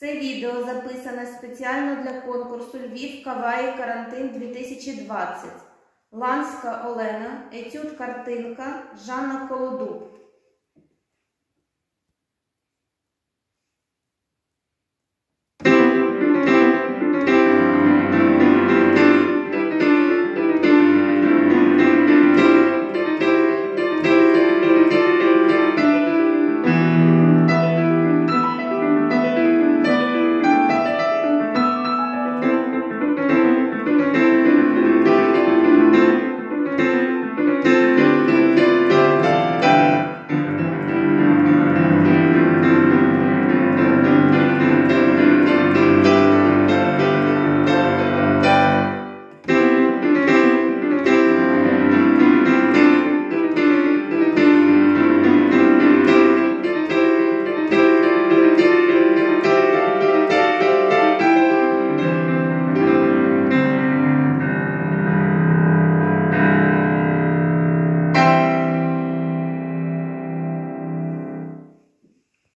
Це відео записане спеціально для конкурсу Львів Каваї Карантин 2020. Ланська Олена, етюд картинка Жанна Колодуб.